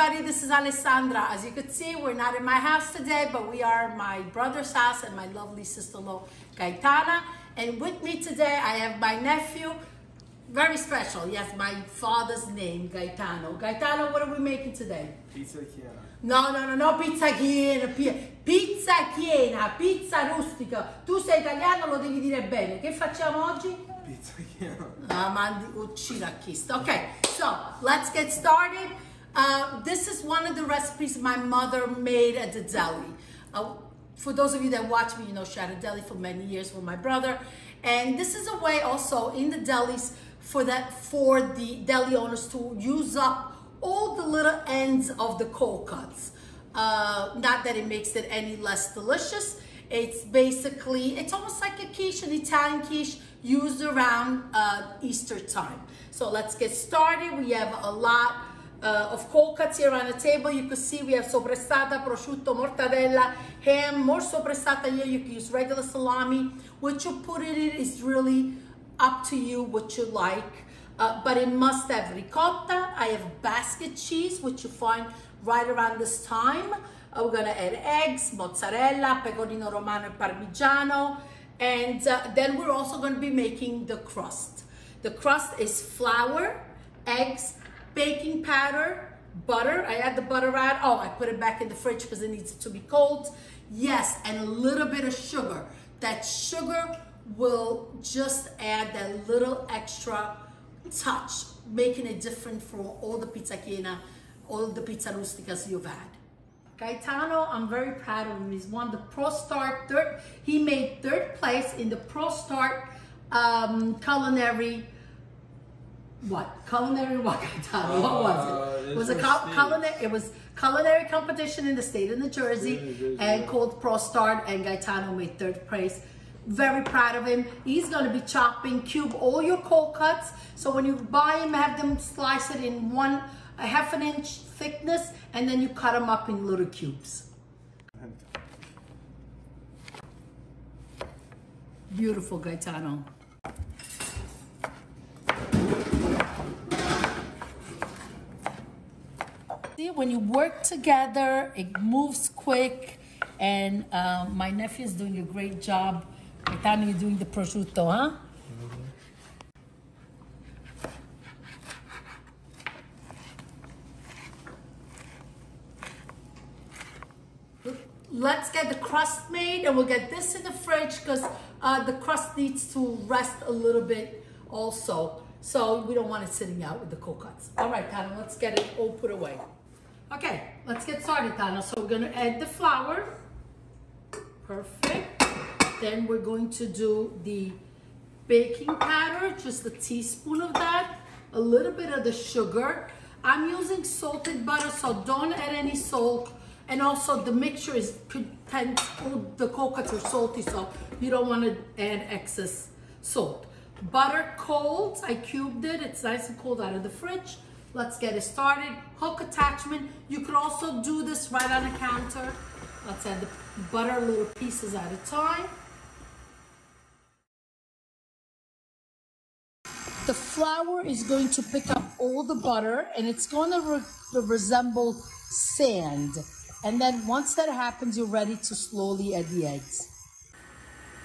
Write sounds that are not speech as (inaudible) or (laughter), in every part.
everybody. This is Alessandra. As you can see, we're not in my house today, but we are my brother's house and my lovely sister-in-law, Gaetana. And with me today, I have my nephew, very special. Yes, my father's name, Gaetano. Gaetano, what are we making today? Pizza chiara. No, no, no, no, pizza chiena, pizza chiena, pizza rustica. Tu sei italiano, lo devi dire bene. Che facciamo oggi? Pizza chiara. Ah, uccida chist. Okay, so let's get started. Uh, this is one of the recipes my mother made at the deli. Uh, for those of you that watch me, you know she had a deli for many years with my brother, and this is a way also in the delis for that for the deli owners to use up all the little ends of the cold cuts. Uh, not that it makes it any less delicious. It's basically, it's almost like a quiche, an Italian quiche used around uh, Easter time. So let's get started. We have a lot uh, of cold cuts here on the table. You can see we have soppressata, prosciutto, mortadella, ham, more soppressata here. You can use regular salami. What you put in it is really up to you what you like. Uh, but it must have ricotta. I have basket cheese, which you find right around this time. Uh, we're gonna add eggs, mozzarella, pecorino romano and parmigiano. And uh, then we're also gonna be making the crust. The crust is flour, eggs, baking powder, butter. I add the butter out. Oh, I put it back in the fridge because it needs to be cold. Yes, and a little bit of sugar. That sugar will just add that little extra touch, making it different from all the pizza chiena, all the pizza rusticas you've had. Gaetano, I'm very proud of him. He's won the ProStart third. He made third place in the ProStart um, culinary. What culinary? (laughs) What Gaetano? What was it? Uh, It was a it's cul- for states. culinary. It was culinary competition in the state of New Jersey, New Jersey, and yeah. called ProStart. And Gaetano made third place. Very proud of him. He's going to be chopping cube all your cold cuts. So when you buy him, have them slice it in one a half an inch thickness, and then you cut them up in little cubes. Beautiful, Gaetano. When you work together, it moves quick, and um, my nephew is doing a great job. Gaetano, you're doing the prosciutto, huh? Let's get the crust made and we'll get this in the fridge because uh, the crust needs to rest a little bit also. So we don't want it sitting out with the cold cuts. All right, Tana, let's get it all put away. Okay, let's get started, Tana. So we're gonna add the flour. Perfect. Then we're going to do the baking powder, just a teaspoon of that, a little bit of the sugar. I'm using salted butter, so don't add any salt. And also the mixture is content, all the cold cuts are salty, so you don't want to add excess salt. Butter cold, I cubed it, it's nice and cold out of the fridge. Let's get it started. Hook attachment, you could also do this right on the counter. Let's add the butter little pieces at a time. The flour is going to pick up all the butter and it's going to re- resemble sand. And then once that happens, you're ready to slowly add the eggs.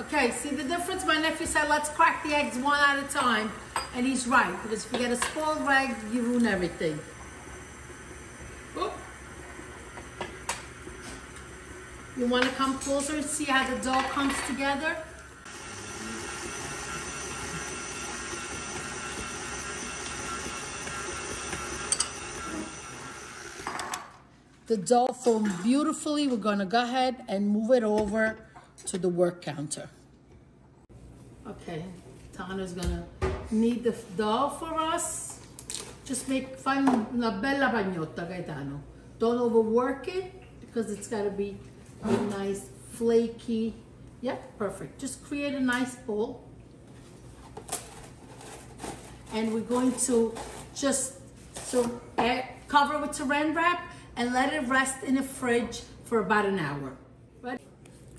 Okay, see the difference? My nephew said, let's crack the eggs one at a time. And he's right, because if you get a spoiled egg, you ruin everything. Oop. You want to come closer and see how the dough comes together? The dough formed beautifully. We're gonna go ahead and move it over to the work counter. Okay, Tana's gonna knead the dough for us. Just make, find una bella pagnotta, Gaetano. Don't overwork it because it's gotta be a nice flaky. Yeah, perfect. Just create a nice bowl. And we're going to just so eh, cover with saran wrap and let it rest in the fridge for about an hour. Right?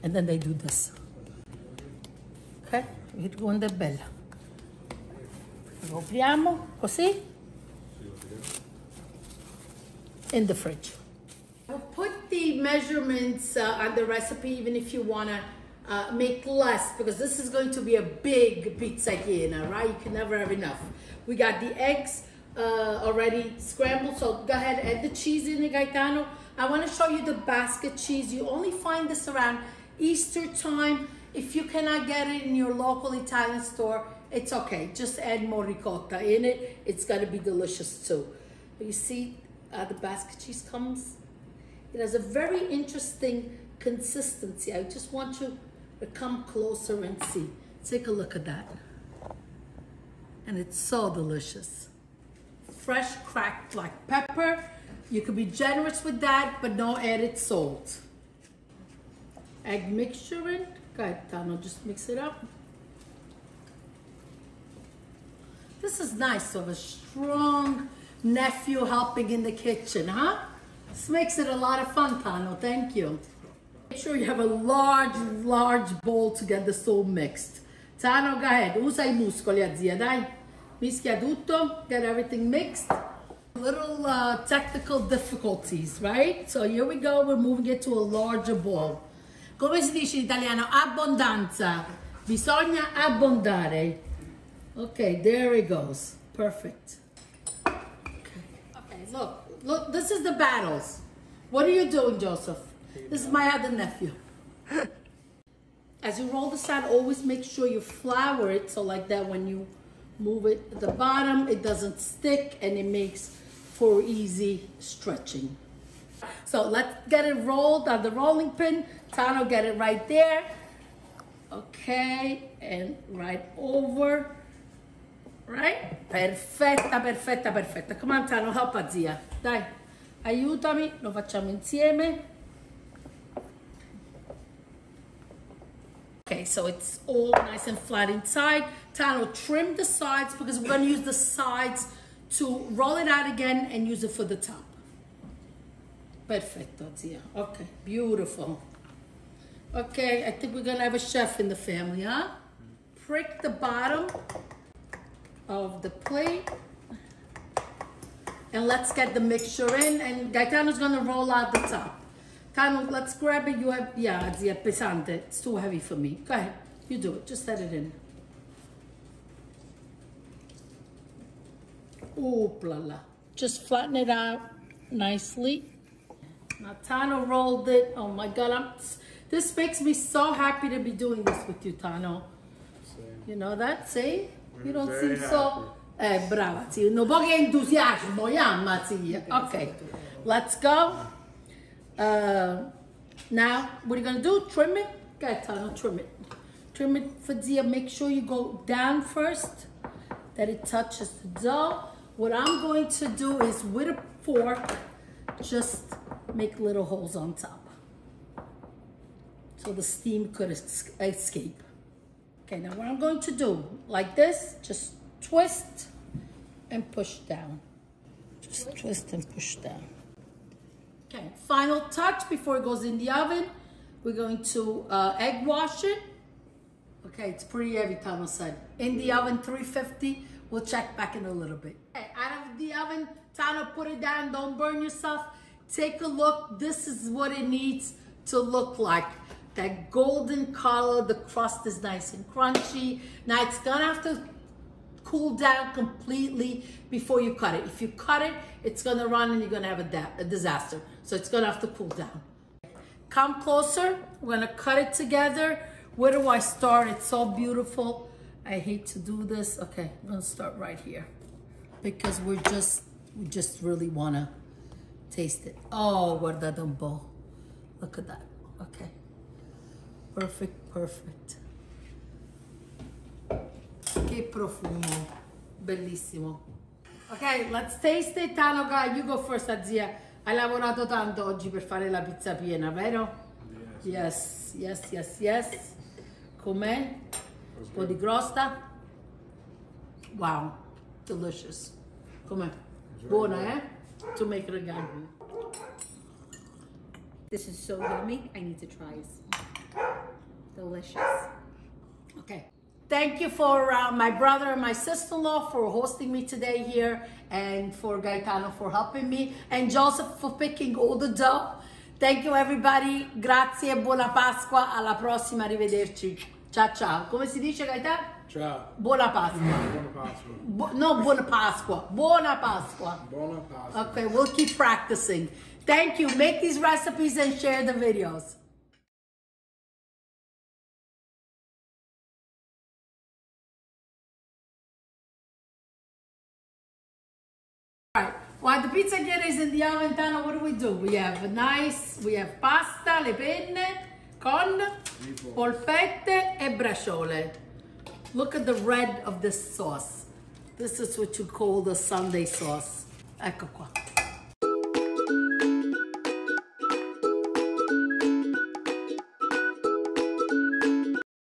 And then they do this. Ok? Il quando è bella. Lo apriamo così. in the fridge. Put the measurements uh, on the recipe, even if you wanna uh, make less, because this is going to be a big pizza pizzaiena, right? You can never have enough. We got the eggs uh, already scrambled, so go ahead, add the cheese in the Gaetano. I wanna show you the basket cheese. You only find this around Easter time. If you cannot get it in your local Italian store, it's okay. Just add more ricotta in it. It's gonna be delicious too. You see uh, the basket cheese comes? It has a very interesting consistency. I just want you to come closer and see. Take a look at that. And it's so delicious. Fresh cracked black pepper. You can be generous with that, but no added salt. Egg mixture in. Go ahead, Tano, just mix it up. This is nice of a strong nephew helping in the kitchen, huh? This makes it a lot of fun, Tano. Thank you. Make sure you have a large, large bowl to get this all mixed. Tano, go ahead. Usa i muscoli, zia, dai. Mischia tutto. Get everything mixed. Little uh, technical difficulties, right? So here we go. We're moving it to a larger bowl. Come si dice in italiano? Abbondanza. Bisogna abbondare. Okay, there it goes. Perfect. Okay. Okay, look. Look, this is the battles. What are you doing, Joseph? This is my other nephew. As you roll the out, always make sure you flour it so like that when you move it at the bottom, it doesn't stick and it makes for easy stretching. So let's get it rolled on the rolling pin. Tano, get it right there. Okay, and right over. Right? Perfetta, perfetta, perfetta. Come on, Tano, help a zia. Dai, aiutami, lo facciamo insieme. Okay, so it's all nice and flat inside. Tano, trim the sides because we're gonna use the sides to roll it out again and use it for the top. Perfetto, zia. Okay, beautiful. Okay, I think we're gonna have a chef in the family, huh? Prick the bottom of the plate. And let's get the mixture in and Gaetano's gonna roll out the top. Tano, let's grab it. You have, yeah, zia, pesante. It's too heavy for me. Go ahead, you do it. Just set it in. Oop la la. Just flatten it out nicely. Now Tano rolled it. Oh my God, I'm, this makes me so happy to be doing this with you, Tano. You know that, see? You don't Very seem so... Eh, brava, sì. Un po' che entusiasmo, yamma, sì. Okay, let's go. Uh, now, what are you gonna do? Trim it? Go ahead, Tano, trim it. Trim it for Zia. Make sure you go down first, that it touches the dough. What I'm going to do is with a fork, just make little holes on top. So the steam could escape. Okay, now what I'm going to do, like this, just twist and push down. Just twist and push down. Okay, final touch before it goes in the oven. We're going to uh, egg wash it. Okay, it's pretty heavy, Thomas said. In the oven, 350. We'll check back in a little bit. Okay, out of the oven, Tana, put it down. Don't burn yourself. Take a look. This is what it needs to look like. That golden color, the crust is nice and crunchy. Now it's gonna have to cool down completely before you cut it. If you cut it, it's gonna run and you're gonna have a, a disaster. So it's gonna have to cool down. Come closer. We're gonna cut it together. Where do I start? It's so beautiful. I hate to do this. Okay, I'm gonna start right here because we're just we just really wanna taste it. Oh, guardate un po'. Look at that. Okay. Perfect, perfect. Che profumo. Bellissimo. Ok, let's taste it. Tano, guy, you go first, zia. Hai lavorato tanto oggi per fare la pizza piena, vero? Yes, yes, yes, yes. Com'è? Un po' di crosta? Wow, delicious. Com'è? Buona, eh? To make it again. This is so yummy. I need to try this. Delicious. Ok. Thank you for uh, my brother and my sister-in-law for hosting me today here, and for Gaetano for helping me, and Joseph for picking all the dough. Thank you everybody, grazie, buona Pasqua, alla prossima, arrivederci. Ciao ciao. Come si dice Gaetano? Ciao. Buona Pasqua. Buona Pasqua. Bu- no, buona Pasqua. Buona Pasqua. Buona Pasqua. Okay, we'll keep practicing. Thank you. Make these recipes and share the videos. All right. While the pizzaghiera is in the oven, Tana, what do we do? We have nice, we have pasta, le penne, con polpette e bracciole. Look at the red of this sauce. This is what you call the Sunday sauce. Ecco qua.